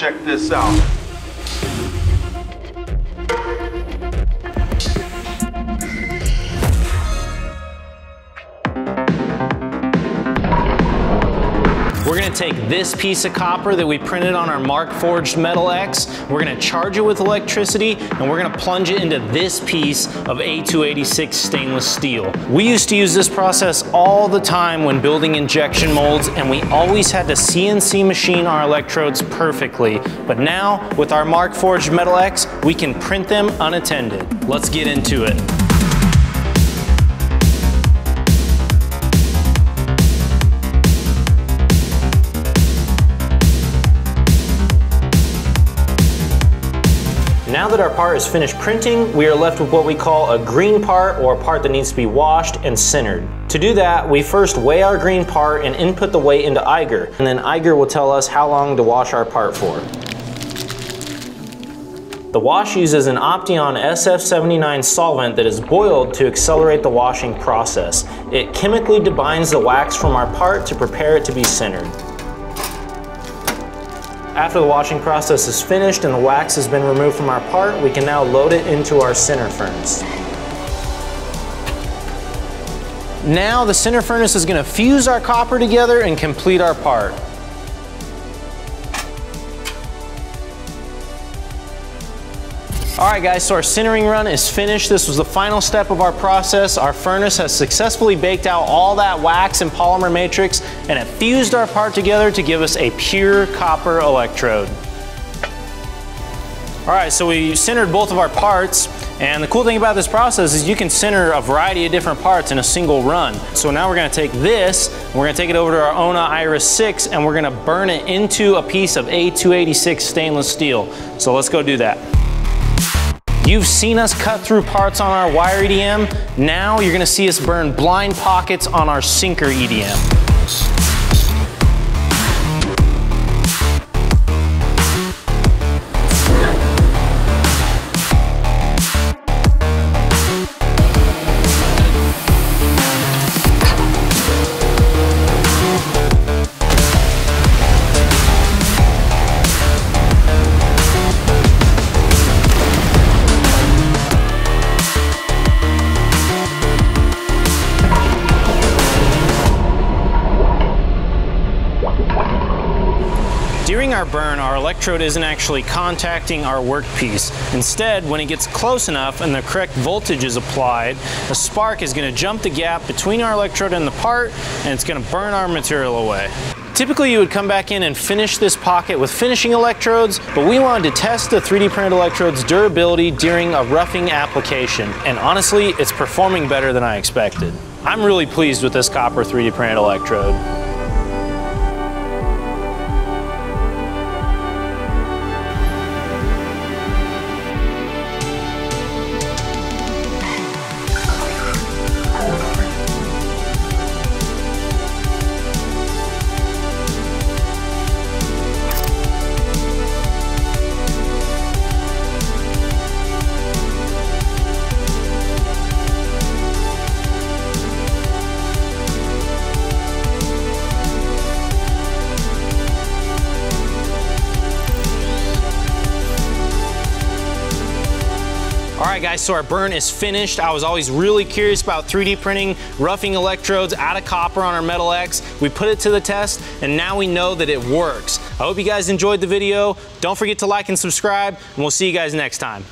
check this out. Gonna take this piece of copper that we printed on our Markforged Metal X, we're gonna charge it with electricity, and we're gonna plunge it into this piece of A286 stainless steel. We used to use this process all the time when building injection molds, and we always had to CNC machine our electrodes perfectly. But now, with our Markforged Metal X, we can print them unattended. Let's get into it. Now that our part is finished printing, we are left with what we call a green part or a part that needs to be washed and sintered. To do that, we first weigh our green part and input the weight into Eiger, and then Eiger will tell us how long to wash our part for. The wash uses an Opteon SF79 solvent that is boiled to accelerate the washing process. It chemically debinds the wax from our part to prepare it to be sintered. After the washing process is finished and the wax has been removed from our part, we can now load it into our sinter furnace. Now the sinter furnace is going to fuse our copper together and complete our part. All right guys, so our sintering run is finished. This was the final step of our process. Our furnace has successfully baked out all that wax and polymer matrix and it fused our part together to give us a pure copper electrode. All right, so we sintered both of our parts and the cool thing about this process is you can sinter a variety of different parts in a single run. So now we're gonna take this, we're gonna take it over to our Ona Iris 6 and we're gonna burn it into a piece of A286 stainless steel. So let's go do that. You've seen us cut through parts on our wire EDM. Now you're gonna see us burn blind pockets on our sinker EDM. During our burn, our electrode isn't actually contacting our workpiece. Instead, when it gets close enough and the correct voltage is applied, a spark is going to jump the gap between our electrode and the part, and it's going to burn our material away. Typically you would come back in and finish this pocket with finishing electrodes, but we wanted to test the 3D printed electrode's durability during a roughing application. And honestly, it's performing better than I expected. I'm really pleased with this copper 3D printed electrode. All right guys, so our burn is finished. I was always really curious about 3D printing roughing electrodes out of copper on our Metal X. We put it to the test and now we know that it works. I hope you guys enjoyed the video. Don't forget to like and subscribe and we'll see you guys next time.